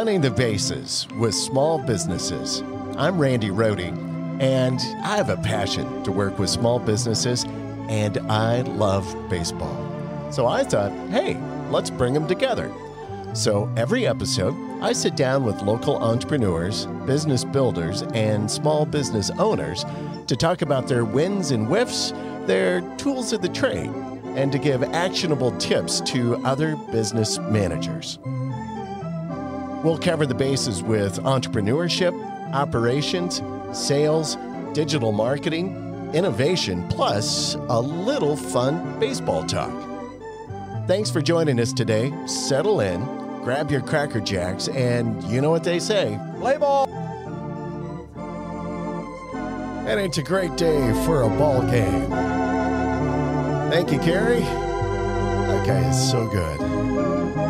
Running the Bases with Small Businesses. I'm Randy Rohde, and I have a passion to work with small businesses, and I love baseball. So I thought, hey, let's bring them together. So every episode, I sit down with local entrepreneurs, business builders, and small business owners to talk about their wins and whiffs, their tools of the trade, and to give actionable tips to other business managers. We'll cover the bases with entrepreneurship, operations, sales, digital marketing, innovation, plus a little fun baseball talk. Thanks for joining us today. Settle in, grab your Cracker Jacks, and you know what they say play ball! And it's a great day for a ball game. Thank you, Carrie. That guy is so good.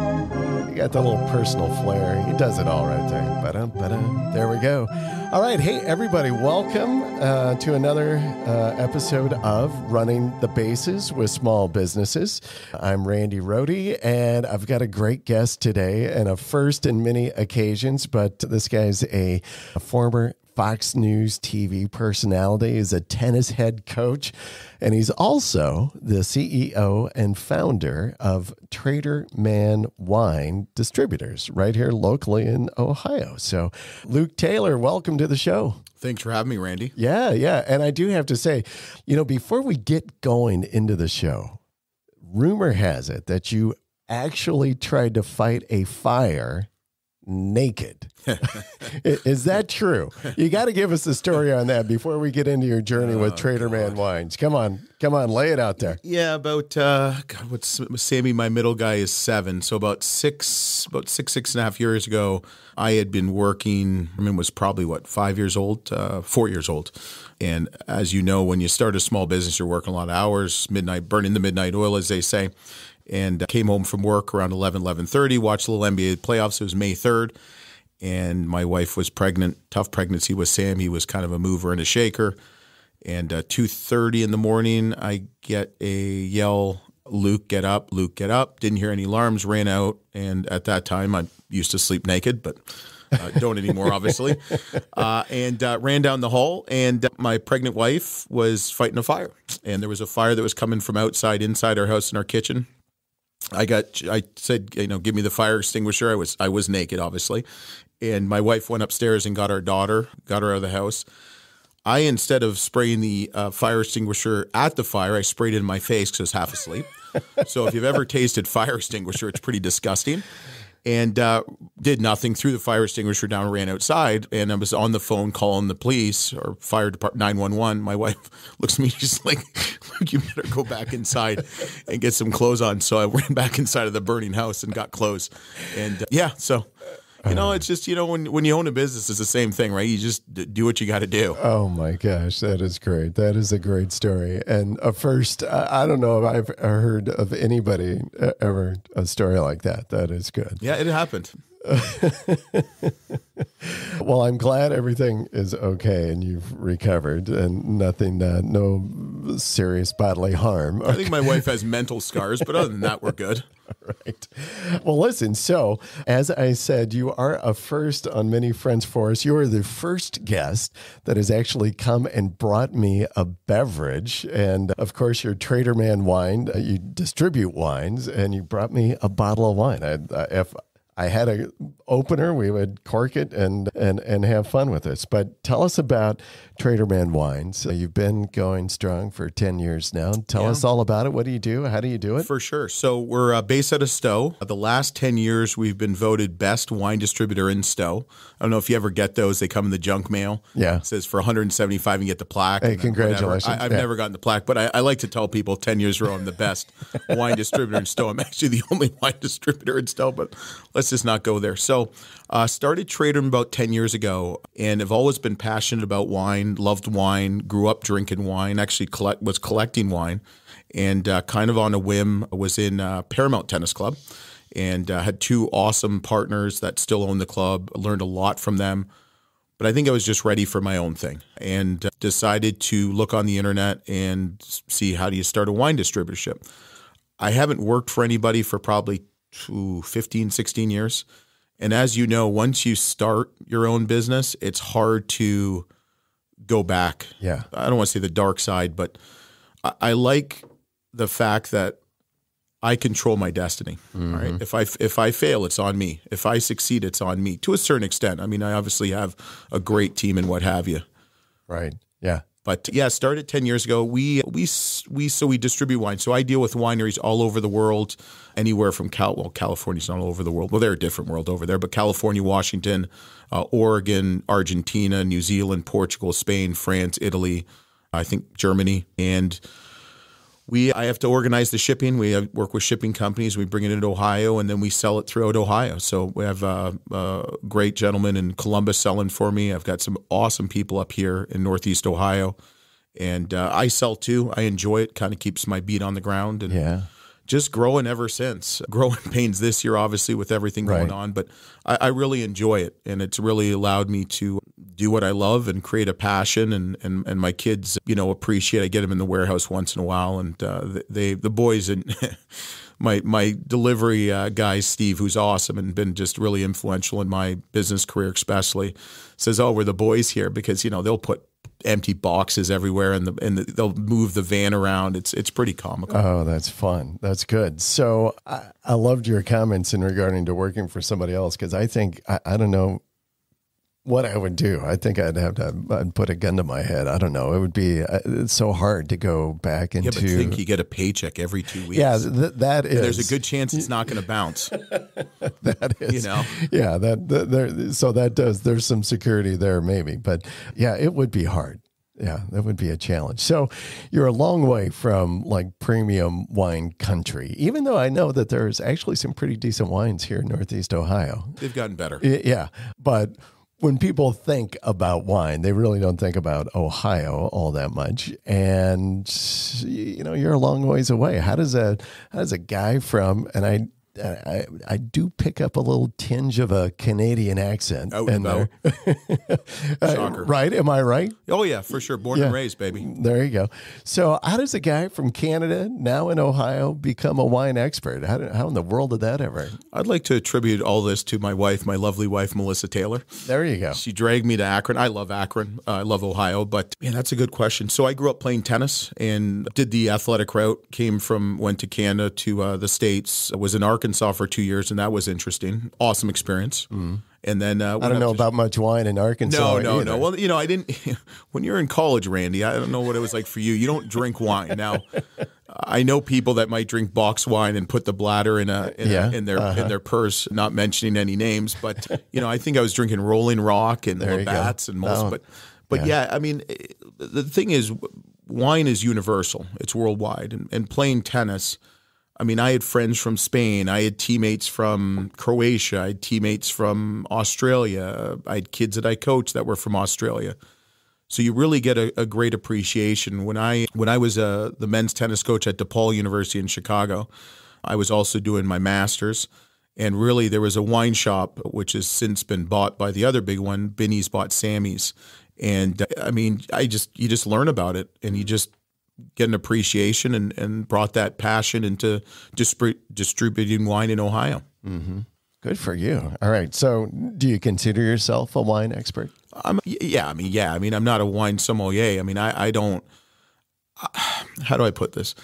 Got the little personal flair. He does it all right there. Ba-dum, ba-dum. There we go. All right. Hey, everybody, welcome uh, to another uh, episode of Running the Bases with Small Businesses. I'm Randy Rohde, and I've got a great guest today and a first in many occasions, but this guy's a, a former Fox News TV personality, is a tennis head coach, and he's also the CEO and founder of Traderman Wine Distributors right here locally in Ohio. So, Luke Taylor, welcome to the show. Thanks for having me, Randy. Yeah, yeah. And I do have to say, you know, before we get going into the show, rumor has it that you actually tried to fight a fire naked. Is that true? You got to give us the story on that before we get into your journey with Oh, Traderman Wines. Come on, come on, lay it out there. Yeah, about uh, God, what's Sammy? My middle guy is seven, so about six, about six, six and a half years ago, I had been working. I mean, was probably what five years old, uh, four years old, and as you know, when you start a small business, you're working a lot of hours, midnight, burning the midnight oil, as they say. And uh, came home from work around 11, 11.30, watched a little NBA playoffs. It was May 3rd. and my wife was pregnant. Tough pregnancy with Sam. He was kind of a mover and a shaker. And uh, two thirty in the morning, I get a yell, "Luke, get up! Luke, get up!" Didn't hear any alarms. Ran out, and at that time, I used to sleep naked, but uh, don't anymore, obviously. Uh, and uh, ran down the hall, and uh, my pregnant wife was fighting a fire, and there was a fire that was coming from outside, inside our house, in our kitchen. I got I said, you know, give me the fire extinguisher. I was I was naked, obviously. And my wife went upstairs and got our daughter, got her out of the house. I instead of spraying the uh, fire extinguisher at the fire, I sprayed it in my face because I was half asleep. so if you've ever tasted fire extinguisher, it's pretty disgusting. And uh, did nothing. Threw the fire extinguisher down, ran outside, and I was on the phone calling the police or fire department nine one one. My wife looks at me, she's like, "Look, you better go back inside and get some clothes on." So I ran back inside of the burning house and got clothes. And uh, yeah, so you know, uh-huh. it's just you know when when you own a business, it's the same thing, right? You just d- do what you got to do. Oh my gosh, that is great. That is a great story. And a first, I I don't know if I've uh, heard of anybody uh, ever a story like that. That is good. Yeah, it happened. Well, I'm glad everything is okay and you've recovered and nothing, uh, no serious bodily harm. I think my wife has mental scars, but other than that, we're good. right. Well, listen. So, as I said, you are a first on many friends for us. You are the first guest that has actually come and brought me a beverage, and of course, your Traderman wine. You distribute wines, and you brought me a bottle of wine. I, I, if I had a opener, we would cork it and and and have fun with this. But tell us about Traderman wines. Uh, You've been going strong for ten years now. Tell us all about it. What do you do? How do you do it? For sure. So we're uh, based out of Stow. The last 10 years, we've been voted best wine distributor in Stow. I don't know if you ever get those. They come in the junk mail. Yeah. It says for 175 you get the plaque. Hey, congratulations. whatever. I, I've Yeah. never gotten the plaque, but I, I like to tell people 10 years ago I'm the best wine distributor in Stow. I'm actually the only wine distributor in Stow, but let's just not go there. So uh, started Trader about 10 years ago and have always been passionate about wine, loved wine, grew up drinking wine, actually collect, was collecting wine and uh, kind of on a whim was in uh, Paramount Tennis Club and uh, had two awesome partners that still own the club. Learned a lot from them, but I think I was just ready for my own thing and uh, decided to look on the internet and see how do you start a wine distributorship. I haven't worked for anybody for probably ooh, 15, 16 years. And as you know, once you start your own business, it's hard to go back. Yeah. I don't want to say the dark side, but I, I like the fact that I control my destiny. Mm-hmm. Right. If I if I fail, it's on me. If I succeed, it's on me to a certain extent. I mean, I obviously have a great team and what have you. Right. Yeah. But yeah, started ten years ago. We we we so we distribute wine. So I deal with wineries all over the world, anywhere from Cal. Well, California's not all over the world. Well, they're a different world over there. But California, Washington, uh, Oregon, Argentina, New Zealand, Portugal, Spain, France, Italy, I think Germany, and we I have to organize the shipping. We have, work with shipping companies. We bring it into Ohio, and then we sell it throughout Ohio. So we have a, a great gentleman in Columbus selling for me. I've got some awesome people up here in Northeast Ohio, and uh, I sell too. I enjoy it. Kind of keeps my beat on the ground, and Yeah. just growing ever since. Growing pains this year, obviously, with everything going Right. on, but I, I really enjoy it, and it's really allowed me to do what I love and create a passion, and and, and my kids, you know, appreciate. I get them in the warehouse once in a while, and uh, they the boys and. My my delivery uh, guy Steve, who's awesome and been just really influential in my business career, especially, says, "Oh, we're the boys here," because you know they'll put empty boxes everywhere and the and the, they'll move the van around. It's it's pretty comical. Oh, that's fun. That's good. So I, I loved your comments in regarding to working for somebody else because I think I, I don't know what I would do. I think I'd have to I'd put a gun to my head. I don't know. It would be uh, it's so hard to go back into. Yeah, but think you get a paycheck every two weeks. yeah, th- that is. There's a good chance it's not going to bounce. that is. You know? Yeah, that, that there. So that does. There's some security there, maybe, but yeah, it would be hard. Yeah, that would be a challenge. So you're a long way from like premium wine country, even though I know that there's actually some pretty decent wines here in Northeast Ohio. They've gotten better. Yeah, but when people think about wine, they really don't think about Ohio all that much. And you know, you're a long ways away. How does a how does a guy from and I I, I do pick up a little tinge of a Canadian accent in and. Uh, Shocker. right? Am I right? Oh yeah, for sure. Born and raised, baby. There you go. So, how does a guy from Canada now in Ohio become a wine expert? How, did, how in the world did that ever? I'd like to attribute all this to my wife, my lovely wife, Melissa Taylor. There you go. She dragged me to Akron. I love Akron. Uh, I love Ohio, but man, that's a good question. So I grew up playing tennis and did the athletic route. Came from went to Canada to uh, the states. Was in Arkansas for two years, and that was interesting. Awesome experience. And then uh, Mm. I don't know about much wine in Arkansas. No, no, either. no. Well, you know, I didn't. When you're in college, Randy, I don't know what it was like for you. You don't drink wine now. I know people that might drink box wine and put the bladder in a in, Yeah, a, in their uh-huh. in their purse. Not mentioning any names, but you know, I think I was drinking Rolling Rock and There you go. Labatt's and most. Oh, but but yeah. I mean, the thing is, wine is universal. It's worldwide, and, and playing tennis. I mean, I had friends from Spain. I had teammates from Croatia. I had teammates from Australia. I had kids that I coached that were from Australia. So you really get a, a great appreciation. When I when I was uh, the men's tennis coach at DePaul University in Chicago, I was also doing my masters. And really, there was a wine shop which has since been bought by the other big one. Binny's bought Sammy's, and uh, I mean, I just you just learn about it, and you just get an appreciation, and, and brought that passion into distributing wine in Ohio. Mm-hmm. Good for you. All right. So, do you consider yourself a wine expert? I'm yeah. I mean, yeah. I mean, I'm not a wine sommelier. I mean, I, I don't. How do I put this?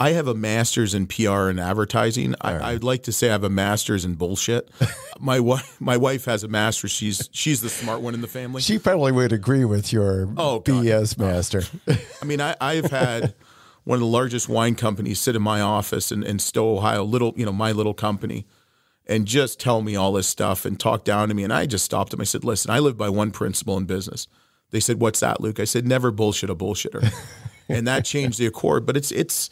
I have a master's in PR and advertising. I, I'd like to say I have a master's in bullshit. my wife, my wife has a master's. She's she's the smart one in the family. She probably would agree with your Oh, God. BS master. I mean, I, I've had one of the largest wine companies sit in my office in, in Stow, Ohio, little, you know, my little company, and just tell me all this stuff and talk down to me. And I just stopped them. I said, listen, I live by one principle in business. They said, what's that, Luke? I said, never bullshit a bullshitter. and that changed the accord. But it's, it's,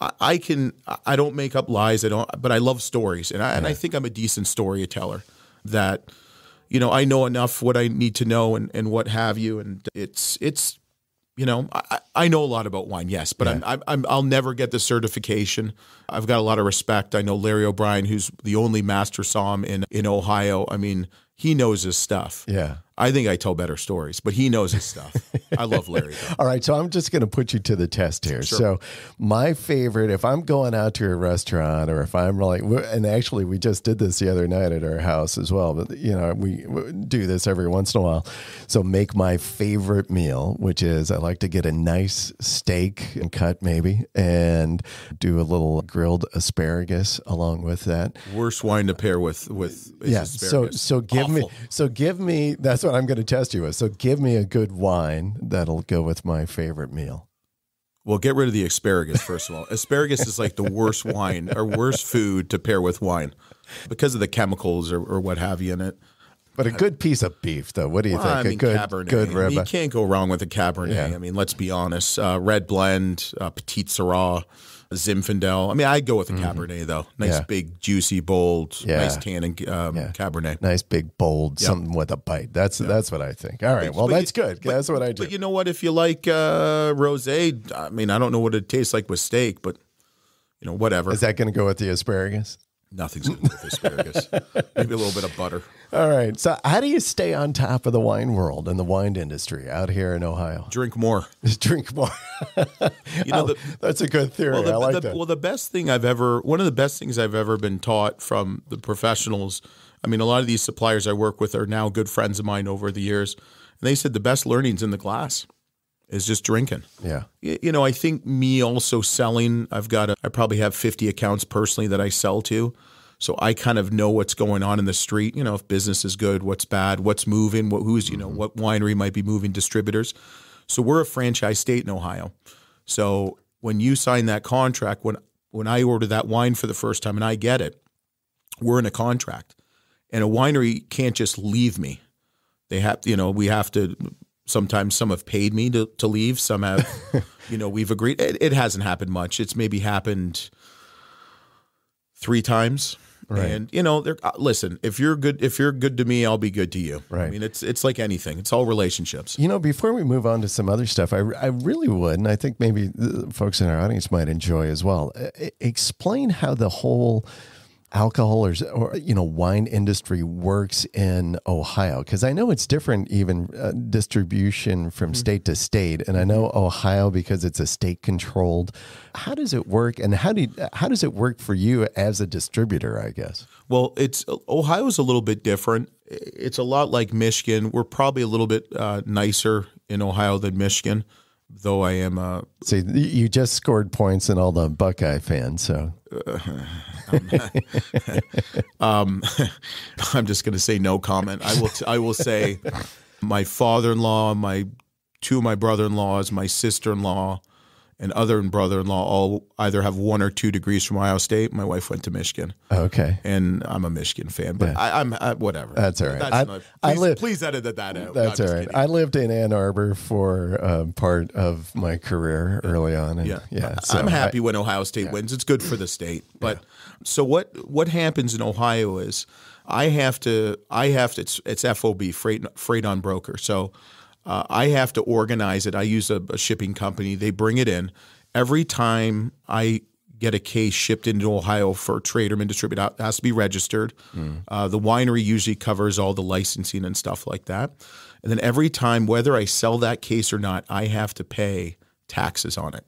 I- I can, I don't make up lies. I don't, but I love stories. And I, and I think I'm a decent storyteller that, you know, I know enough what I need to know and, and what have you. And it's, it's, you know, I, I know a lot about wine, yes, but I'm, I'm, I'm, I'll never get the certification. I've got a lot of respect. I know Larry O'Brien, who's the only master somm in, in Ohio. I mean, he knows his stuff. Yeah. I think I tell better stories, but he knows his stuff. I love Larry. though. All right, so I'm just going to put you to the test here. Sure. So, my favorite, if I'm going out to a restaurant, or if I'm like, and actually, we just did this the other night at our house as well. But you know, we do this every once in a while. So, make my favorite meal, which is I like to get a nice steak and cut maybe, and do a little grilled asparagus along with that. Worst wine to pair with with Yeah. So asparagus. so give me so give me that's what I'm going to test you with. So give me a good wine that'll go with my favorite meal. Well, get rid of the asparagus first of all. asparagus is like the worst wine or worst food to pair with wine because of the chemicals or, or what have you in it. But a good piece of beef, though. What do you Well, think? I a mean, good, Cabernet. good mean, you can't go wrong with a Cabernet. Yeah. I mean, let's be honest. Uh, red blend, uh, Petite Sirah, Zinfandel. I mean, I'd go with a Cabernet though. Nice, Mm-hmm. Yeah. big, juicy, bold, Yeah. nice tannin um, Yeah. Cabernet. Nice, big, bold, something with a bite. That's that's what I think. All right. Well, But that's you- good. but- that's what I do. But you know what? If you like uh, rosé, I mean, I don't know what it tastes like with steak, but you know, whatever. Is that going to go with the asparagus? Nothing's good with asparagus. Maybe a little bit of butter. All right. So, how do you stay on top of the wine world and the wine industry out here in Ohio? Drink more. Just drink more. You know, oh, the, that's a good theory. well, the, I like the- that. well, the best thing I've ever, one of the best things I've ever been taught from the professionals. I mean, a lot of these suppliers I work with are now good friends of mine over the years. And they said the best learnings in the glass is just drinking. yeah. You know, I think me also selling, I've got, a, I probably have 50 accounts personally that I sell to. So I kind of know what's going on in the street. You know, if business is good, what's bad, what's moving, what, who's, you know, mm-hmm. what winery might be moving, distributors. So we're a franchise state in Ohio. So when you sign that contract, when when I order that wine for the first time and I get it, we're in a contract. And a winery can't just leave me. They have, you know, we have to. Sometimes some have paid me to, to leave. Some have, you know, we've agreed. It, it hasn't happened much. It's maybe happened three times. Right. And you know, they're, uh, listen. If you're good, if you're good to me, I'll be good to you. Right. I mean, it's it's like anything. It's all relationships. You know, before we move on to some other stuff, I, I really would, and I think maybe the folks in our audience might enjoy as well. e- Explain how the whole alcohol or, or you know wine industry works in Ohio? Because I know it's different even uh, distribution from state to state and I know Ohio because it's a state controlled how does it work and how do you, how does it work for you as a distributor I guess? Well, it's Ohio's a little bit different. It's a lot like Michigan. We're probably a little bit uh, nicer in Ohio than Michigan, though I am a. see you just scored points in all the Buckeye fans so Um, I'm just going to say no comment. I will. I will say, my father-in-law, my two of my brother-in-laws, my sister-in-law, and other and brother-in-law all either have one or two degrees from Ohio State. My wife went to Michigan, okay and I'm a Michigan fan. But I, I'm I, whatever. That's all right. That's I- not, I live- please edit that, out. That's No, all I'm right. I lived in Ann Arbor for uh, part of my career early on. And Yeah, yeah. I'm so happy when Ohio State wins. It's good for the state. But so what? What happens in Ohio is I have to. I have to. It's, it's FOB freight freight on broker. So uh, I have to organize it. I use a, a shipping company. They bring it in every time I get a case shipped into Ohio for Traderman distributed. It has to be registered. Uh, the winery usually covers all the licensing and stuff like that. And then every time, whether I sell that case or not, I have to pay taxes on it.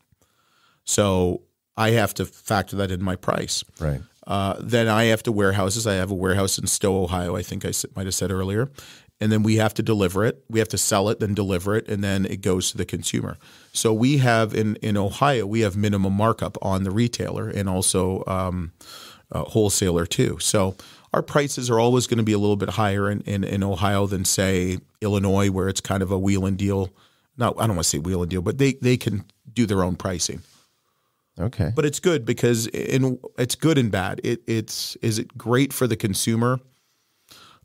So I have to factor that in my price. Right. Uh, then I have to warehouses. I have a warehouse in Stow, Ohio. I think I might have said earlier. And then we have to deliver it. We have to sell it, then deliver it, and then it goes to the consumer. So we have in in Ohio, we have minimum markup on the retailer and also um, uh, wholesaler too. So our prices are always going to be a little bit higher in, in, in Ohio than say Illinois, where it's kind of a wheel and deal. No, I don't want to say wheel and deal, but they they can do their own pricing Okay. but it's good because in it's good and bad. It it's is it great for the consumer?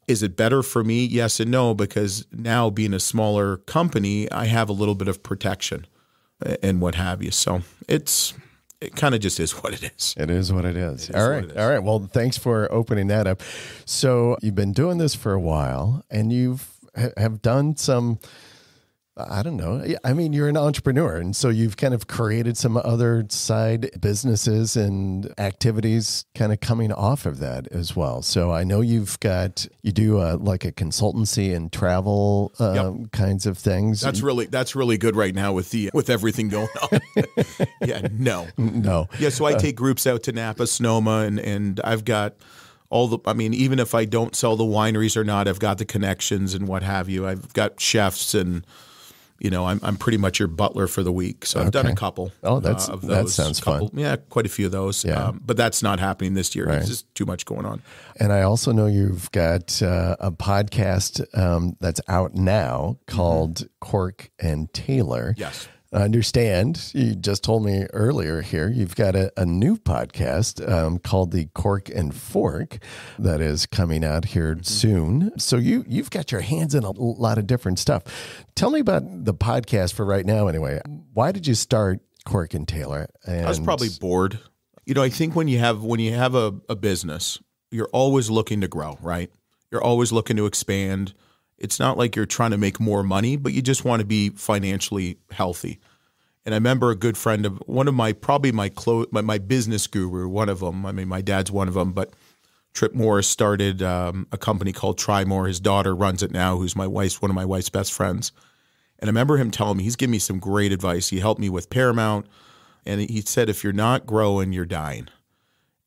Is it better for me? Yes and no because now being a smaller company, I have a little bit of protection and what have you. So it's it kind of just is what it is. It is what it is. is all what right. it is. All right. Well, thanks for opening that up. So you've been doing this for a while and you've have done some I don't know. I mean, you're an entrepreneur, and so you've kind of created some other side businesses and activities kind of coming off of that as well. So I know you've got you do uh, like a consultancy and travel um, yep. kinds of things. That's really that's really good right now with the with everything going on. yeah, no, no. Yeah, so I uh, take groups out to Napa, Sonoma, and and I've got all the i mean even if i don't sell the wineries or not i've got the connections and what have you i've got chefs and you know, I'm, I'm pretty much your butler for the week. So I've done a couple. Oh, that's uh, of those. that sounds couple, fun. Yeah, quite a few of those. Yeah. Um, but that's not happening this year. Right. There's just too much going on. And I also know you've got uh, a podcast um, that's out now called mm-hmm. Cork and Taylor. Yes. I understand. You just told me earlier here you've got a, a new podcast um, called the Cork and Fork that is coming out here mm-hmm. soon. So you you've got your hands in a lot of different stuff. Tell me about the podcast for right now. Anyway, why did you start Cork and Taylor? And I was probably bored. You know, I think when you have when you have a, a business, you're always looking to grow, right? You're always looking to expand it's not like you're trying to make more money, but you just want to be financially healthy. And I remember a good friend of one of my probably my my, my business guru, one of them. I mean, my dad's one of them, but Trip Morris started um, a company called Trimore. His daughter runs it now, who's my wife's one of my wife's best friends. And I remember him telling me he's given me some great advice. He helped me with Paramount, and he said, if you're not growing, you're dying.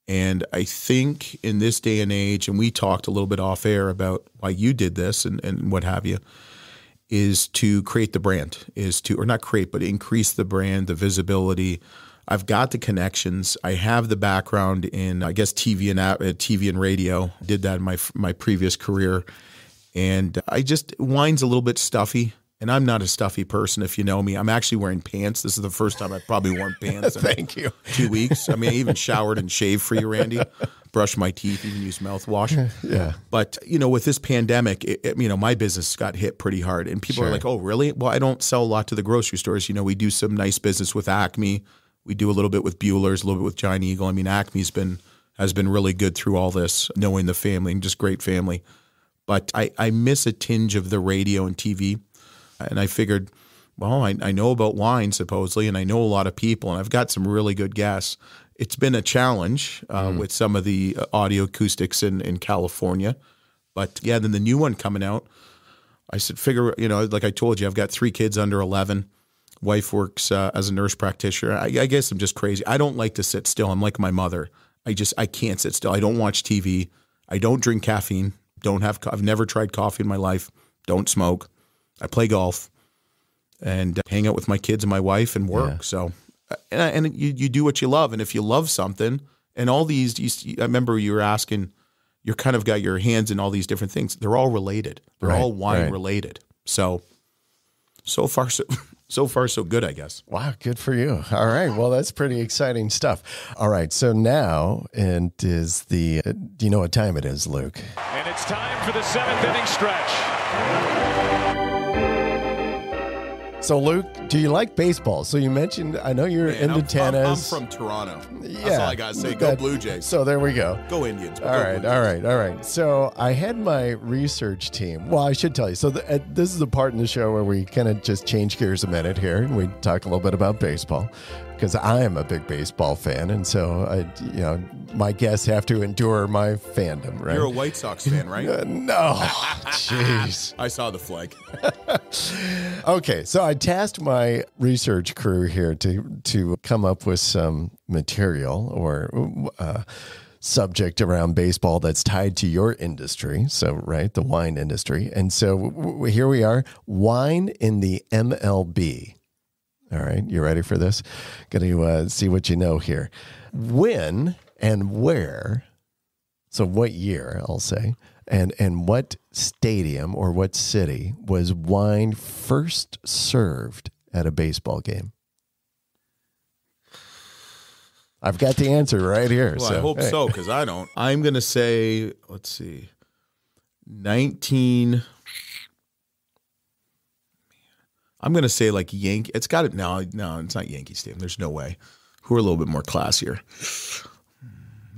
And I think in this day and age, and we talked a little bit off air about why you did this and, and what have you, is to create the brand, is to, or not create, but increase the brand, the visibility. I've got the connections. I have the background in, I guess, TV and uh, TV and radio. Did that in my my previous career, and I just wine's a little bit stuffy. And I'm not a stuffy person, if you know me. I'm actually wearing pants. This is the first time I've probably worn pants. Thank you. Two weeks. I mean, I even showered and shaved for you, Randy. Brushed my teeth, even used mouthwash. Yeah. But you know, with this pandemic, it, it, you know, my business got hit pretty hard, and people sure. are like, "Oh, really?" Well, I don't sell a lot to the grocery stores. You know, we do some nice business with Acme. We do a little bit with Buehler's, a little bit with Giant Eagle. I mean, Acme's been has been really good through all this, knowing the family and just great family. But I, I miss a tinge of the radio and TV and I figured, well, I, I know about wine supposedly, and I know a lot of people, and I've got some really good guests. It's been a challenge uh, mm. with some of the uh, audio acoustics in, in California. But yeah, then the new one coming out, I said, figure, you know, like I told you, I've got three kids under 11. Wife works uh, as a nurse practitioner. I, I guess I'm just crazy. I don't like to sit still. I'm like my mother. I just, I can't sit still. I don't watch TV. I don't drink caffeine. Don't have, I've never tried coffee in my life. Don't smoke. I play golf and hang out with my kids and my wife and work. Yeah. So, and, and you, you do what you love. And if you love something, and all these, you, I remember you were asking, you're kind of got your hands in all these different things. They're all related. They're right, all wine right. related. So, so far, so so far so good, I guess. Wow, good for you. All right, well, that's pretty exciting stuff. All right, so now it is the. Uh, do you know what time it is, Luke? And it's time for the seventh inning stretch. So, Luke, do you like baseball? So you mentioned, I know you're Man, into I'm, tennis. I'm, I'm, from Toronto. Yeah, That's all I got to say. Go that, Blue Jays. So there we go. Go Indians. All right, all right, all right. So I had my research team. Well, I should tell you. So the, uh, this is the part in the show where we kind of just change gears a minute here and we talk a little bit about baseball because I am a big baseball fan, and so I, you know, my guests have to endure my fandom. Right? You're a White Sox fan, right? uh, no, jeez. I saw the flag. okay, so I tasked my research crew here to to come up with some material or. Uh, subject around baseball that's tied to your industry. So, right, the wine industry. And so here we are wine in the MLB. All right, you ready for this? Going to uh, see what you know here. When and where? So, what year? I'll say, and and what stadium or what city was wine first served at a baseball game? I've got the answer right here. Well, so, I hope hey. so because I don't. I'm going to say, let's see, 19- I'm going to say like Yankee. It's got it. No, no, it's not Yankee Stadium. There's no way. Who are a little bit more classier?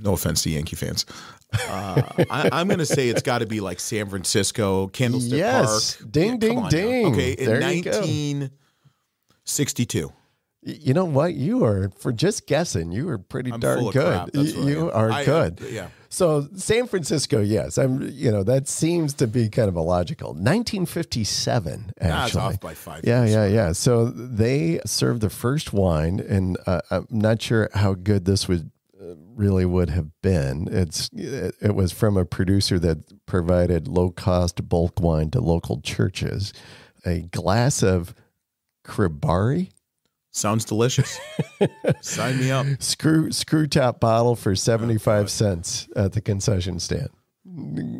No offense to Yankee fans. Uh, I, I'm going to say it's got to be like San Francisco, Candlestick Yes. Park. Ding, come ding, on now. ding. Okay, in There you go. 1962. You know what? You are for just guessing. You are pretty I'm darn good. crap. That's Y- what I you are I am. good. Yeah. So San Francisco, yes, I'm. You know that seems to be kind of illogical. logical. 1957, Nah, it's actually. off by five. Yeah, years. yeah, yeah. So they served the first wine, and uh, I'm not sure how good this would uh, really would have been. It's it, it was from a producer that provided low cost bulk wine to local churches. A glass of Cribari Sounds delicious. Sign me up. screw screw top bottle for 75 cents at the concession stand.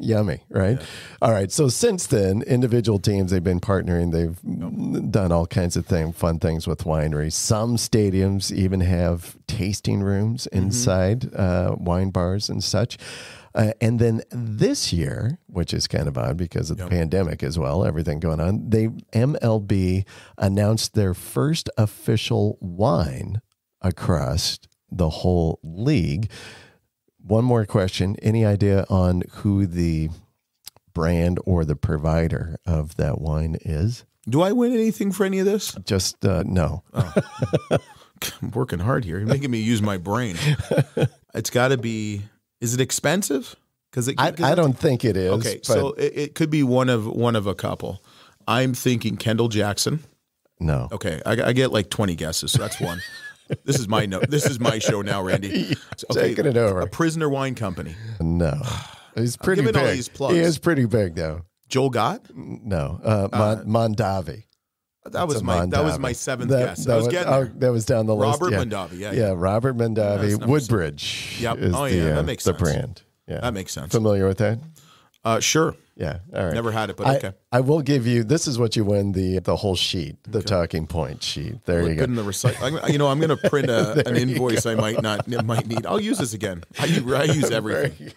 Yummy right? All right so since then individual teams they've been partnering. They've done all kinds of things fun things with wineries. Some stadiums even have tasting rooms inside uh, wine bars and such uh, and then this year, which is kind of odd because of the pandemic as well, everything going on, they MLB announced their first official wine across the whole league. One more question. Any idea on who the brand or the provider of that wine is? Do I win anything for any of this? Just uh, no. I'm working hard here. You're making me use my brain. It's got to be. Is it expensive? Because I, I don't think it is. Okay, so it, it could be one of one of a couple. I'm thinking Kendall Jackson. no. Okay, I, I get like 20 guesses, so that's one. this is my no. This is my show now, Randy. So, Taking it over. A Prisoner Wine Company. No. He's pretty big. all these plugs. He is pretty big though. Joel Gott. No. Uh, Mon- Mondavi. That was It's a my that was my seventh That- guess. that I was was- getting oh, that was down the list. Robert yeah. Mondavi, yeah, yeah, yeah. Robert Mondavi, that's Woodbridge. Yep. Is Oh, the, yeah, that uh, makes the brand. Yeah, That makes sense. Familiar with that? Uh, sure. Yeah. All right. Never had it, but I, okay. I will give you. This is what you win the the whole sheet, the talking point sheet. There Look you good go. in the recycle. You know, I'm going to print a, an invoice I might not might need. I'll use this again. I use everything.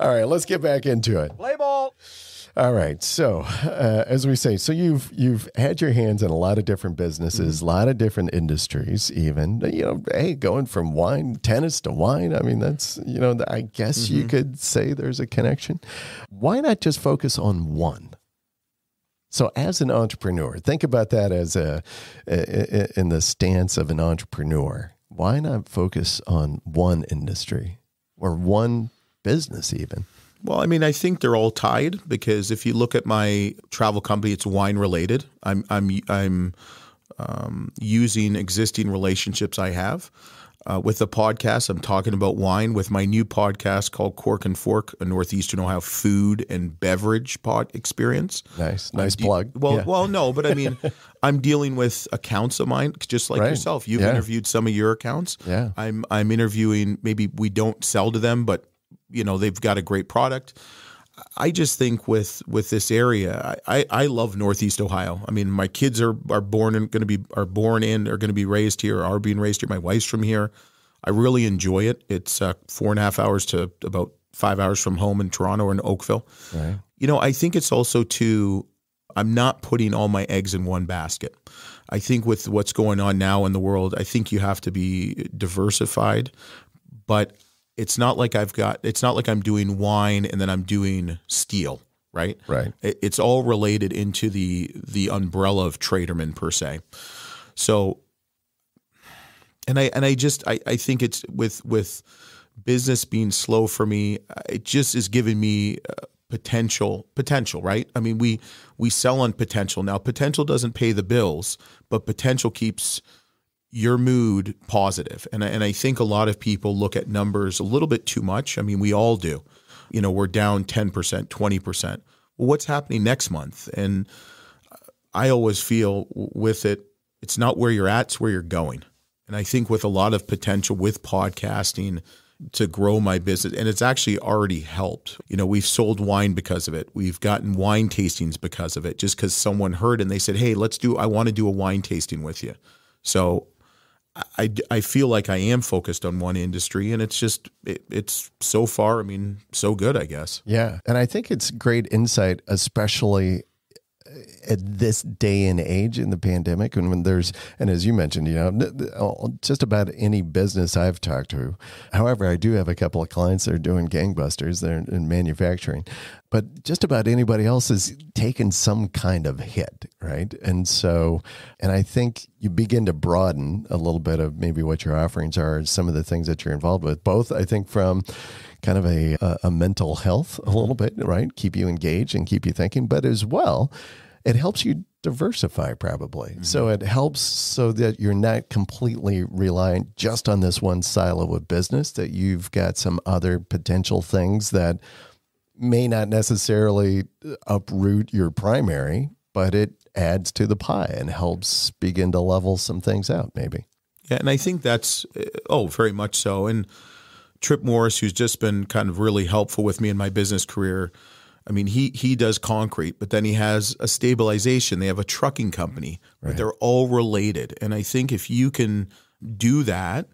All right, let's get back into it. Play ball. All right. So, uh, as we say, so you've you've had your hands in a lot of different businesses, Mm-hmm. a lot of different industries, even you know, hey, going from wine tennis to wine. I mean, that's you know, I guess Mm-hmm. you could say there's a connection. Why not just focus on one? So, as an entrepreneur, think about that as a in the stance of an entrepreneur. Why not focus on one industry or one business, even? Well, I mean, I think they're all tied because if you look at my travel company, it's wine related. I'm I'm I'm um, using existing relationships I have. Uh, with the podcast, I'm talking about wine with my new podcast called Cork and Fork, a Northeastern Ohio food and beverage pod experience. Nice, nice plug. Well, Yeah. well, no, but I mean, I'm dealing with accounts of mine, just like Right. yourself. You've Yeah. interviewed some of your accounts. Yeah. I'm I'm interviewing. Maybe we don't sell to them, but you know they've got a great product. I just think with with this area, I, I, I love Northeast Ohio. I mean, my kids are are born and going to be are born in are going to be raised here, are being raised here. My wife's from here. I really enjoy it. It's uh, four and a half hours to about five hours from home in Toronto or in Oakville. Right. You know, I think it's also too. I'm not putting all my eggs in one basket. I think with what's going on now in the world, I think you have to be diversified. But it's not like I've got. It's not like I'm doing wine and then I'm doing steel. Right. Right. It- It's all related into the the umbrella of Traderman per se. So, and I and I just I, I think it's with with business being slow for me, it just is giving me uh, potential potential. Right? I mean, we we sell on potential now. Potential doesn't pay the bills, but potential keeps your mood positive. And I, and I think a lot of people look at numbers a little bit too much. I mean, we all do. You know, we're down 10%, 20%. Well, what's happening next month? And I always feel with it, it's not where you're at, it's where you're going. And I think with a lot of potential with podcasting to grow my business, and it's actually already helped. You know, we've sold wine because of it. We've gotten wine tastings because of it, just because someone heard and they said, Hey, let's do, I want to do a wine tasting with you. So I, I feel like I am focused on one industry, and it's just it, it's so far. I mean, so good, I guess. Yeah. And I think it's great insight, especially at this day and age in the pandemic, and when there's, and as you mentioned, you know, just about any business I've talked to. However, I do have a couple of clients that are doing gangbusters. They're in manufacturing, but just about anybody else has taken some kind of hit, right? And so, and I think you begin to broaden a little bit of maybe what your offerings are, some of the things that you're involved with. Both, I think, from kind of a, a, a mental health a little bit, right? Keep you engaged and keep you thinking, but as well, it helps you diversify probably. Mm-hmm. So it helps so that you're not completely reliant just on this one silo of business, that you've got some other potential things that may not necessarily uproot your primary, but it adds to the pie and helps begin to level some things out, maybe. Yeah, and I think that's, oh, very much so. And Trip Morris, who's just been kind of really helpful with me in my business career. I mean, he he does concrete, but then he has a stabilization. They have a trucking company, right. but they're all related. And I think if you can do that,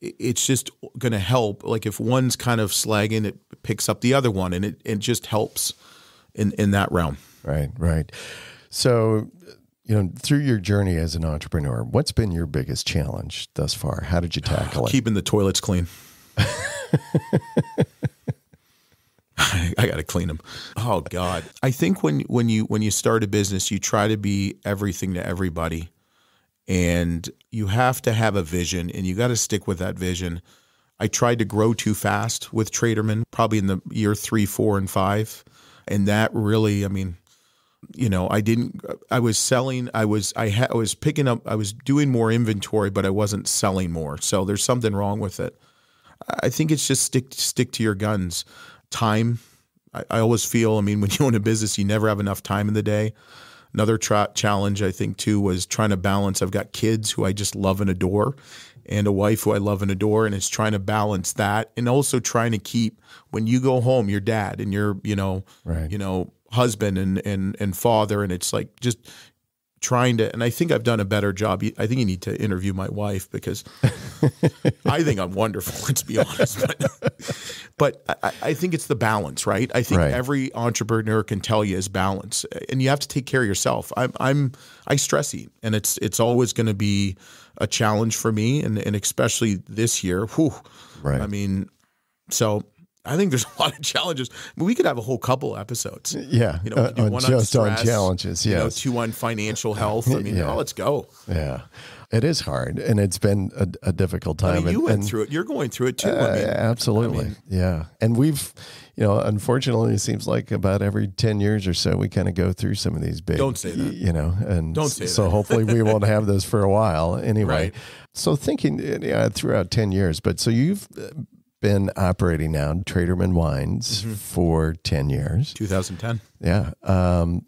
it's just going to help. Like if one's kind of slagging, it picks up the other one, and it it just helps in in that realm. Right, right. So, you know, through your journey as an entrepreneur, what's been your biggest challenge thus far? How did you tackle it? Keeping the toilets clean. I got to clean them. Oh God! I think when when you when you start a business, you try to be everything to everybody, and you have to have a vision, and you got to stick with that vision. I tried to grow too fast with Traderman, probably in the year three, four, and five, and that really, I mean, you know, I didn't. I was selling. I was. I, I was picking up. I was doing more inventory, but I wasn't selling more. So there's something wrong with it. I think it's just stick stick to your guns. Time. I, I always feel. I mean, when you own a business, you never have enough time in the day. Another tra- challenge I think too was trying to balance. I've got kids who I just love and adore, and a wife who I love and adore, and it's trying to balance that, and also trying to keep when you go home, your dad and your you know right. you know husband and and and father, and it's like just trying to, and I think I've done a better job. I think you need to interview my wife because I think I'm wonderful. Let's be honest, but, but I, I, think it's the balance, right? I think right. every entrepreneur can tell you is balance, and you have to take care of yourself. I'm, I'm I stress eat, and it's it's always going to be a challenge for me, and and especially this year. Whew, right. I mean, so I think there's a lot of challenges. I mean, we could have a whole couple episodes. Yeah, you know, uh, one just on, stress, on challenges. Yeah, you know, two on financial health. I mean, yeah. oh, let's go. Yeah, it is hard, and it's been a, a difficult time. I mean, you and, went and, through it. You're going through it too. Uh, I mean, absolutely. I mean, yeah, and we've, you know, unfortunately, it seems like about every ten years or so, we kind of go through some of these big. Don't say that. You know, and don't say so. That. hopefully, we won't have those for a while anyway. Right. So thinking uh, throughout ten years, but so you've been operating now, Traderman Wines, mm-hmm. for 10 years. 2010. Yeah. Um,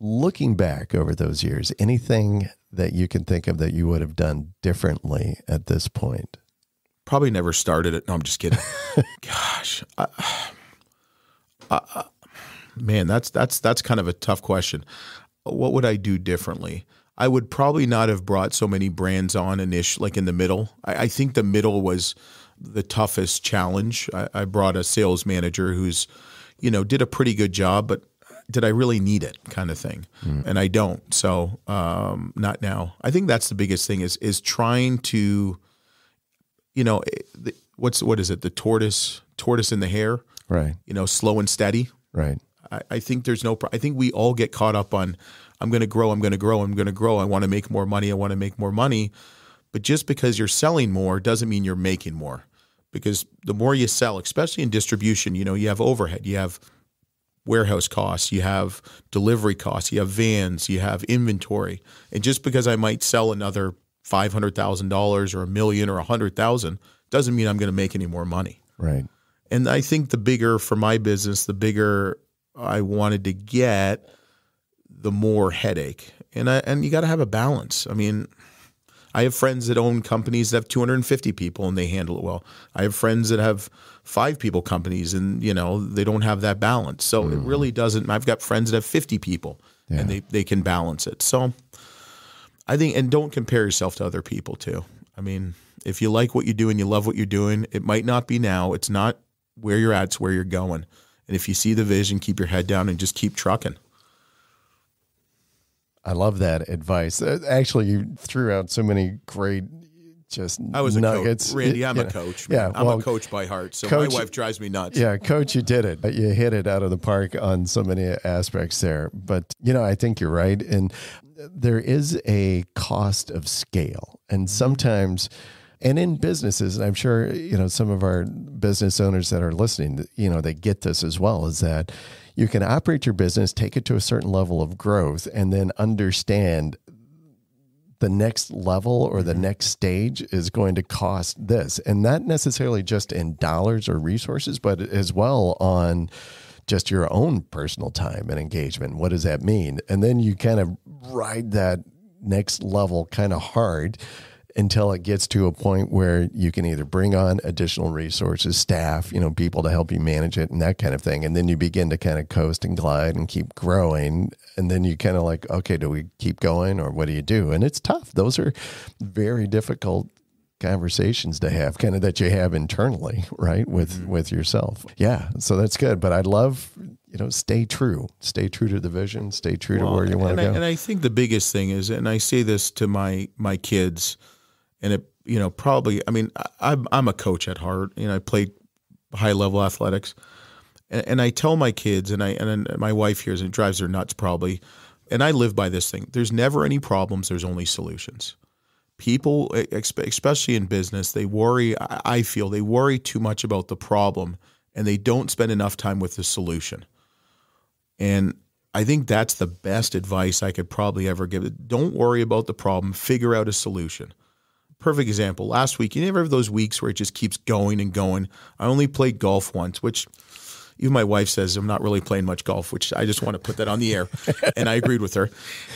looking back over those years, anything that you can think of that you would have done differently at this point? Probably never started it. No, I'm just kidding. Gosh. I, I, man, that's that's that's kind of a tough question. What would I do differently? I would probably not have brought so many brands on initially, like in the middle. I, I think the middle was the toughest challenge. I, I brought a sales manager who's, you know, did a pretty good job, but did I really need it kind of thing? Mm. And I don't. So um, not now. I think that's the biggest thing is is trying to, you know, eh, what's what is it? The tortoise tortoise in the hare, right? You know, slow and steady, right? I, I think there's no. I think we all get caught up on. I'm going to grow. I'm going to grow. I'm going to grow. I want to make more money. I want to make more money. But just because you're selling more doesn't mean you're making more. Because the more you sell, especially in distribution, you know, you have overhead, you have warehouse costs, you have delivery costs, you have vans, you have inventory. And just because I might sell another five hundred thousand dollars or a million or a hundred thousand doesn't mean I'm going to make any more money. Right. And I think the bigger for my business, the bigger I wanted to get, the more headache. And I, and you got to have a balance. I mean, I have friends that own companies that have 250 people and they handle it well. I have friends that have five people companies and you know they don't have that balance. So mm. it really doesn't. I've got friends that have 50 people yeah. and they they can balance it. So I think and don't compare yourself to other people too. I mean, if you like what you do and you love what you're doing, it might not be now. It's not where you're at. It's where you're going. And if you see the vision, keep your head down and just keep trucking. I love that advice. Uh, Actually, you threw out so many great just I was a nuggets. coach. Randy, I'm a coach. Man. Yeah, I'm a coach by heart. So coach- my wife drives me nuts. Yeah, coach, you did it. But you hit it out of the park on so many aspects there. But, you know, I think you're right. And there is a cost of scale. And sometimes, and in businesses, and I'm sure, you know, some of our business owners that are listening, you know, they get this as well, is that you can operate your business, take it to a certain level of growth, and then understand the next level or the mm-hmm. next stage is going to cost this. And not necessarily just in dollars or resources but as well on just your own personal time and engagement. What does that mean? And then you kind of ride that next level kind of hard until it gets to a point where you can either bring on additional resources, staff, you know, people to help you manage it and that kind of thing. And then you begin to kind of coast and glide and keep growing. And then you kind of like, okay, do we keep going or what do you do? And it's tough. Those are very difficult conversations to have kind of that you have internally right with mm-hmm. with yourself yeah so that's good but i love you know stay true stay true to the vision stay true to where you want to I, go and I think the biggest thing is, and I say this to my my kids, and it you know probably I mean I, I'm a coach at heart. You know I played high level athletics, and, and I tell my kids, and I and my wife hears and it drives her nuts probably, and I live by this thing. There's never any problems. There's only solutions. People, especially in business, they worry. I feel they worry too much about the problem, and they don't spend enough time with the solution. And I think that's the best advice I could probably ever give. Don't worry about the problem, figure out a solution. Perfect example. Last week, you never have those weeks where it just keeps going and going. I only played golf once, which even my wife says I'm not really playing much golf, which I just want to put that on the air. and I agreed with her.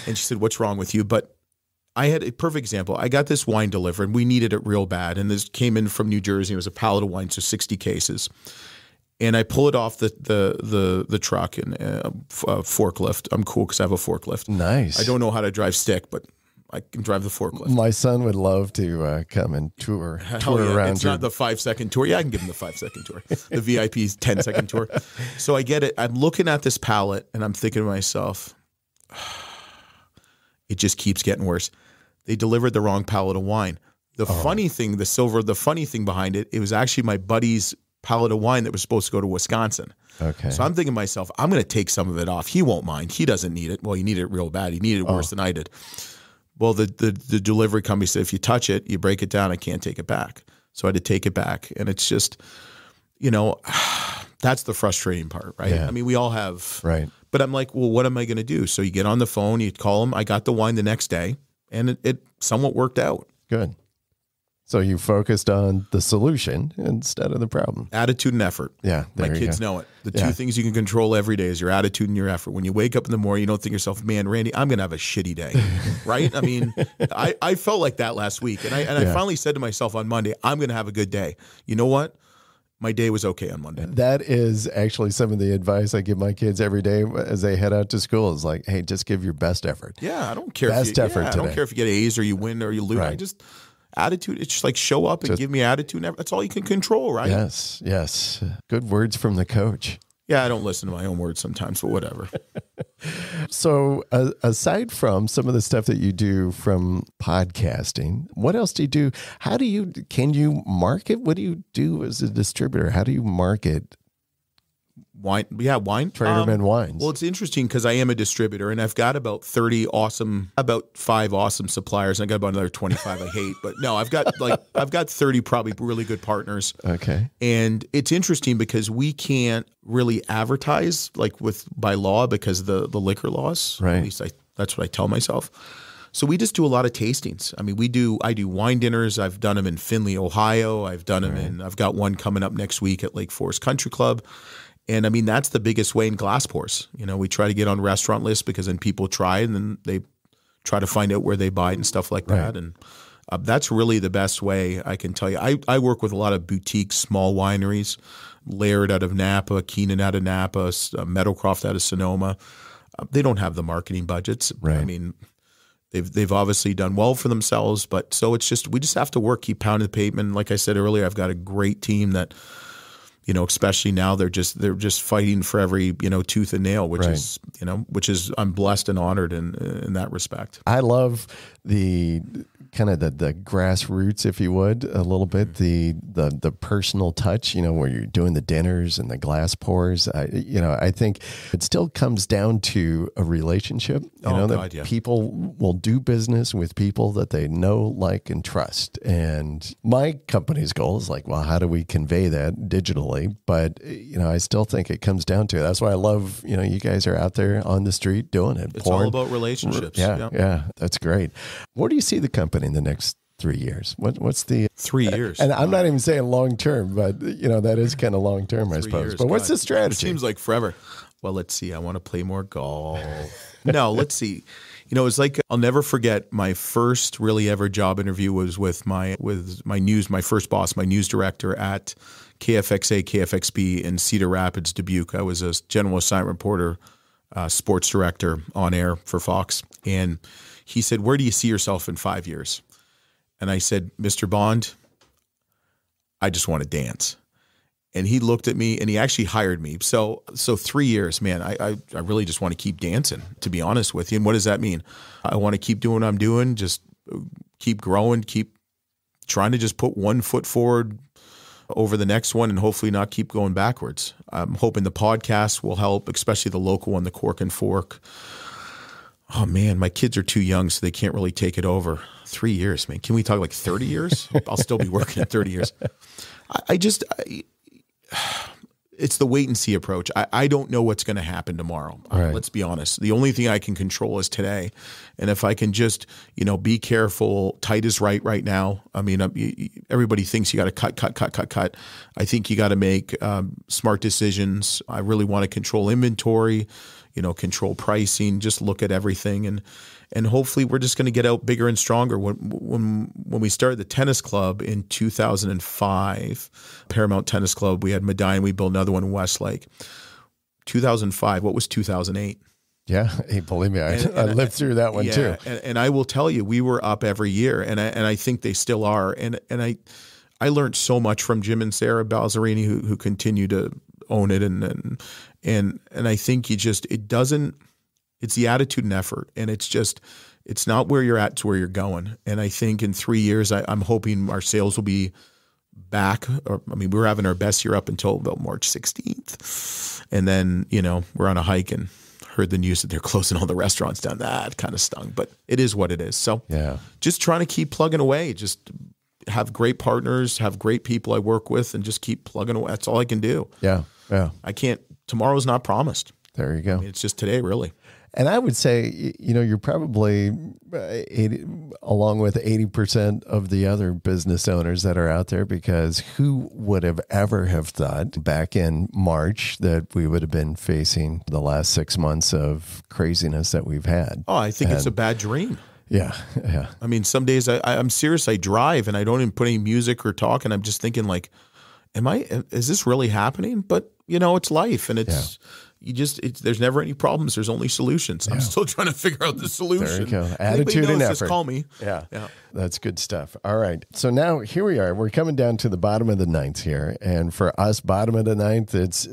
And she said, What's wrong with you? But I had a perfect example. I got this wine delivered and we needed it real bad. And this came in from New Jersey. It was a pallet of wine, so 60 cases and I pull it off the the the, the truck and uh, uh, forklift. I'm cool because I have a forklift. nice I don't know how to drive stick, but I can drive the forklift. my son would love to uh, come and tour Hell tour yeah. around It's your not the five second tour. Yeah, I can give him the five second tour. The VIP's 10 second tour. So I get it. I'm looking at this pallet and I'm thinking to myself, it just keeps getting worse. They delivered the wrong pallet of wine. The Oh. funny thing, the silver, the funny thing behind it, it was actually my buddy's pallet of wine that was supposed to go to Wisconsin. okay So I'm thinking to myself, I'm going to take some of it off. He won't mind. He doesn't need it. Well, he needed it real bad. He needed it worse than I did. Well, the, the the delivery company said if you touch it, you break it down, I can't take it back. So I had to take it back, and it's just, you know, that's the frustrating part, right? Yeah. I mean, we all have, right but I'm like, well, what am I going to do? So you get on the phone, you call them. I got the wine the next day, and it, it somewhat worked out. good so you focused on the solution instead of the problem Attitude and effort. yeah My you kids go. know it. The Yeah. two things you can control every day is your attitude and your effort. When you wake up in the morning, you don't think yourself, "Man, Randy, I'm going to have a shitty day," right? I mean, I, I felt like that last week, and I and Yeah. I finally said to myself on Monday, "I'm going to have a good day." You know what? My day was okay on Monday. That is actually some of the advice I give my kids every day as they head out to school. Is like, hey, just give your best effort. Yeah, I don't care. Best if you, effort yeah, I don't care if you get A's or you win or you lose. I just attitude. It's just like show up and Just- give me attitude. That's all you can control, right? Yes, yes. Good words from the coach. Yeah, I don't listen to my own words sometimes, but whatever. So, uh, aside from some of the stuff that you do from podcasting, what else do you do? How do you can you market? What do you do as a distributor? How do you market wine, yeah, wine. Traderman Um, wines? Well, it's interesting because I am a distributor and I've got about 30 awesome, about five awesome suppliers. And I got about another 25 I hate, but no, I've got like, I've got 30 probably really good partners. okay, And it's interesting because we can't really advertise like with by law because of the, the liquor laws. Right. At least I, that's what I tell myself. So we just do a lot of tastings. I mean, we do. I do wine dinners. I've done them in Findlay, Ohio. I've done them in. I've got one coming up next week at Lake Forest Country Club. And I mean, that's the biggest way in glass pours. You know, we try to get on restaurant lists because then people try and then they try to find out where they buy it and stuff like that. And uh, that's really the best way I can tell you. I, I work with a lot of boutique small wineries, Laird out of Napa, Keenan out of Napa, uh, Meadowcroft out of Sonoma. Uh, they don't have the marketing budgets. I mean, they've they've obviously done well for themselves, but so it's just we just have to work, keep pounding the pavement. Like I said earlier, I've got a great team that you know, especially now they're just they're just fighting for every you know tooth and nail, which Right. is you know which is I'm blessed and honored in in that respect. I love the kind of the, the grassroots, if you would, a little bit mm-hmm. the the the personal touch. You know, where you're doing the dinners and the glass pours. I, you know, I think it still comes down to a relationship. You Oh, know, that God, yeah. people will do business with people that they know, like, and trust. And my company's goal is like, well, how do we convey that digitally? But you know, I still think it comes down to it. That's why I love you know you guys are out there on the street doing it. It's all about relationships. yeah, yeah, that's great. Where do you see the company in the next three years? What, what's the? Three uh, years. And I'm not even saying long term, but you know that is kind of long term, I suppose. years, but what's God. the strategy? Seems like forever. Well, let's see. I want to play more golf. no, let's see. You know, it's like I'll never forget my first really ever job interview was with my with my news, my first boss, my news director at KFXA, KFXB in Cedar Rapids, Dubuque. I was a general assignment reporter, uh, sports director on air for Fox, and he said, "Where do you see yourself in five years?" And I said, "Mr. Bond, I just want to dance." and he looked at me and he actually hired me. So so three years, man, I, I I really just want to keep dancing, to be honest with you. And what does that mean? I want to keep doing what I'm doing, just keep growing, keep trying to just put one foot forward over the next one and hopefully not keep going backwards. I'm hoping the podcast will help, especially the local one, the Cork and Fork. Oh man, my kids are too young, so they can't really take it over. Three years, man. Can we talk like 30 years? I'll still be working at 30 years. I, I just, I, it's the wait and see approach. I, I don't know what's going to happen tomorrow. Uh, Right. let's be honest. The only thing I can control is today. And if I can just, you know, be careful, tight is right right now. I mean, um, everybody thinks you got to cut, cut, cut, cut, cut. I think you got to make um, smart decisions. I really want to control inventory, you know, control pricing, just look at everything. And, and hopefully we're just going to get out bigger and stronger. When when when we started the tennis club in 2005, Paramount Tennis Club, we had Medina, we built another one in Westlake. 2005, what was 2008? yeah, hey, believe me, I, And- I and- lived through that one yeah, too. And, and I will tell you, we were up every year, and I and I think they still are. And and I I learned so much from Jim and Sarah Balzerini, who who continue to own it, and and and and I think you just it doesn't. It's the attitude and effort, and it's just it's not where you're at; it's where you're going. And I think in three years, I, I'm hoping our sales will be back. Or, I mean, we were having our best year up until about March 16th, and then you know we're on a hike and heard the news that they're closing all the restaurants down. That kind of stung, but it is what it is. So Yeah. just trying to keep plugging away. Just have great partners, have great people I work with, and just keep plugging away. That's all I can do. Yeah. Yeah. I can't. Tomorrow's not promised. There you go. It's just today, really. And I would say, you know, you're probably uh, 80, along with 80% of the other business owners that are out there, because who would have ever have thought back in March that we would have been facing the last six months of craziness that we've had? Oh, I think it's a bad dream. Yeah. Yeah. I mean, some days I, I'm serious. I drive and I don't even put any music or talk, and I'm just thinking like, "Am I? Is this really happening?" But you know, it's life, and it's you just it's, there's never any problems. There's only solutions. I'm still trying to figure out the solution. There you go. Attitude and effort. Just call me. Yeah. Yeah. That's good stuff. All right. So now here we are. We're coming down to the bottom of the ninth here. And for us, bottom of the ninth, it's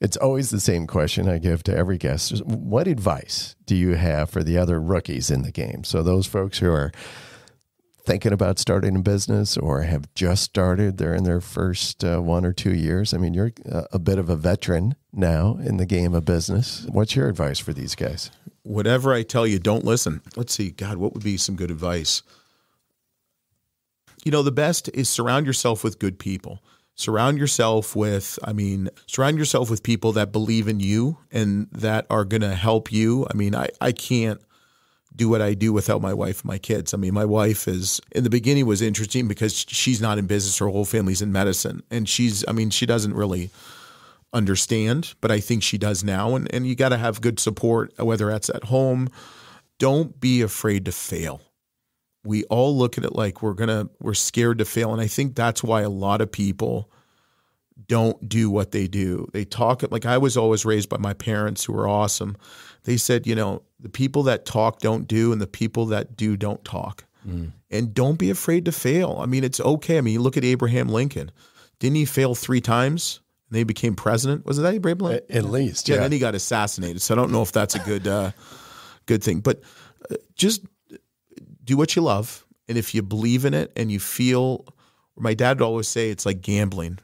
it's always the same question I give to every guest. What advice do you have for the other rookies in the game? So those folks who are thinking about starting a business or have just started, they're in their first uh, one or two years. I mean, you're a, a bit of a veteran now in the game of business. What's your advice for these guys? Whatever I tell you, don't listen. Let's see. God, what would be some good advice? You know, the best is surround yourself with good people. Surround yourself with, I mean, surround yourself with people that believe in you and that are going to help you. I mean, I, I can't do what I do without my wife and my kids. I mean, my wife is in the beginning was interesting because she's not in business. Her whole family's in medicine. And she's, I mean, she doesn't really understand, but I think she does now. And, and you got to have good support, whether that's at home. Don't be afraid to fail. We all look at it like we're going to, we're scared to fail. And I think that's why a lot of people don't do what they do. They talk like I was always raised by my parents who were awesome. They said, you know, the people that talk don't do, and the people that do don't talk. And don't be afraid to fail. I mean, it's okay. I mean, you look at Abraham Lincoln. Didn't he fail three times? And then he became president. Was it that Abraham Lincoln? At, at least, yeah. yeah. Then he got assassinated. So I don't know if that's a good uh, good thing. But uh, just do what you love, and if you believe in it and you feel, my dad would always say it's like gambling.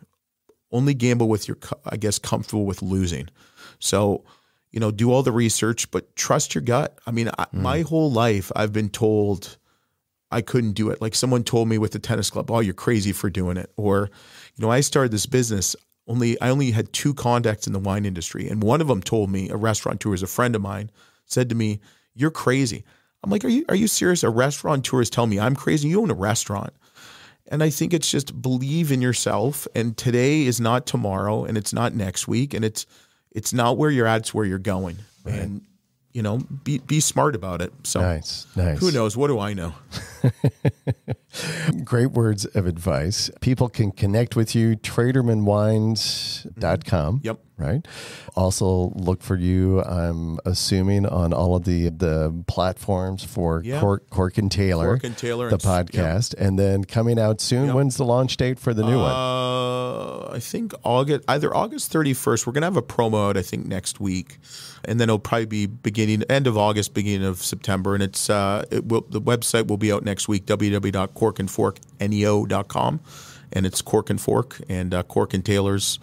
Only gamble with your, I guess, comfortable with losing. So, you know, do all the research, but trust your gut. I mean, I, mm. my whole life I've been told I couldn't do it. Like someone told me with the tennis club, "Oh, you're crazy for doing it." Or, you know, I started this business. Only I only had two contacts in the wine industry, and one of them told me a restaurateur is a friend of mine said to me, "You're crazy." I'm like, "Are you are you serious? A restaurateur is telling me I'm crazy? You own a restaurant." And I think it's just believe in yourself. And today is not tomorrow, and it's not next week, and it's it's not where you're at; it's where you're going. And you know, be be smart about it. So Nice, nice. who knows? What do I know? Great words of advice. People can connect with you, tradermanwines.com. Mm-hmm. Yep. Right. Also look for you, I'm assuming, on all of the the platforms for Yeah. Cork, Cork and Taylor. Cork and Taylor The and s- yep. podcast. And then coming out soon. Yep. When's the launch date for the new one? Uh, I think August, either August 31st. We're gonna have a promo out, I think, next week, and then it'll probably be beginning end of August, beginning of September. And it's uh, it will the website will be out next week. www.corkandforkneo.com, and it's Cork and Fork and uh, Cork and Taylor's.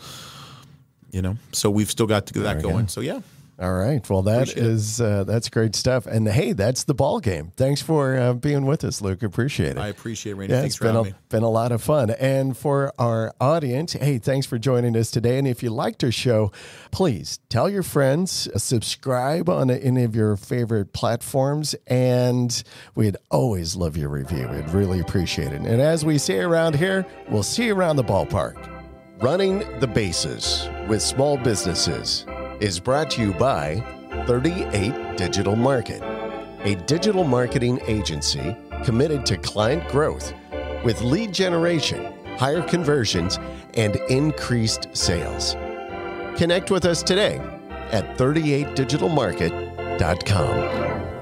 You know, so we've still got to get that going. go. So yeah, All right. Well, that Appreciate is uh, that's great stuff. And hey, that's the ball game. Thanks for uh, being with us, Luke. Appreciate it. I appreciate it, Randy. Yeah, Thanks it's for been having a, me. been a lot of fun. And for our audience, hey, thanks for joining us today. And if you liked our show, please tell your friends, uh, subscribe on any of your favorite platforms, and we'd always love your review. We'd really appreciate it. And as we say around here, we'll see you around the ballpark. Running the Bases with Small Businesses is brought to you by 38 Digital Market, a digital marketing agency committed to client growth with lead generation, higher conversions, and increased sales. Connect with us today at 38digitalmarket.com.